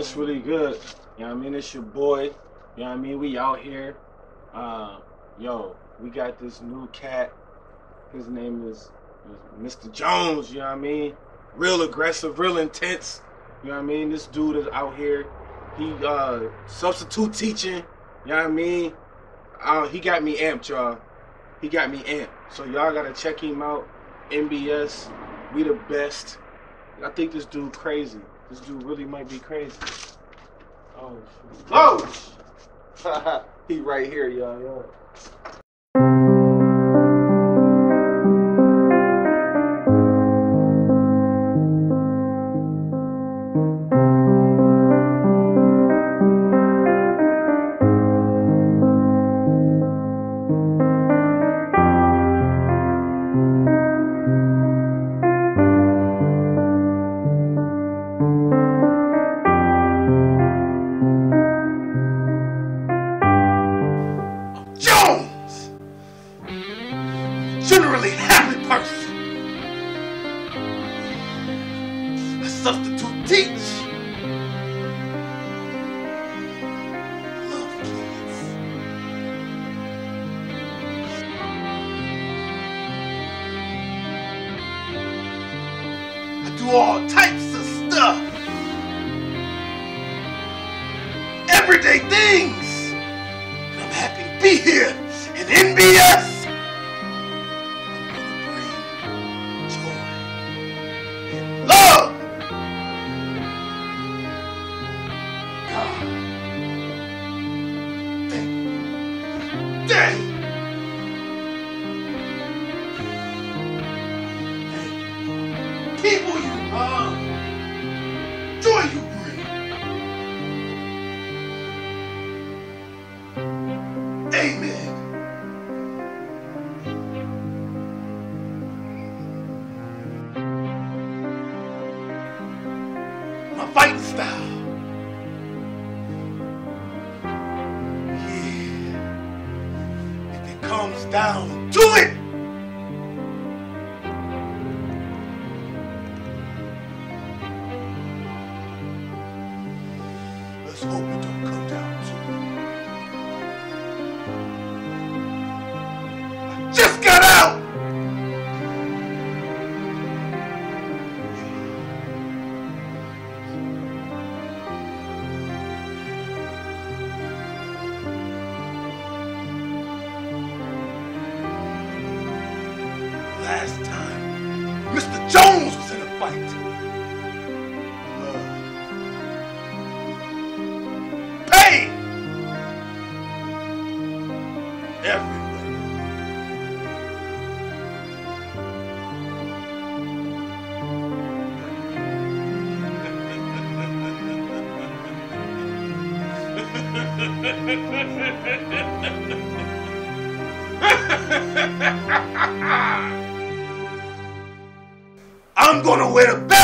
What's really good? You know what I mean? It's your boy. You know what I mean? We out here. Uh, yo, we got this new cat. His name is, is Mr. Jones. You know what I mean? Real aggressive, real intense. You know what I mean? This dude is out here. He uh substitute teaching. You know what I mean? Uh, he got me amped, y'all. He got me amped. So y'all gotta check him out. NBS. We the best. I think this dude crazy. This dude really might be crazy. Oh, shoot. Oh! he right here, y'all. Substitute teach. Love kids. I do all types of stuff. Everyday things. And I'm happy to be here My fighting style. Yeah. If it comes down to it. Let's hope it don't come down Last time, Mr. Jones was in a fight. Love. Pain. Everywhere. I'm going to wear a best.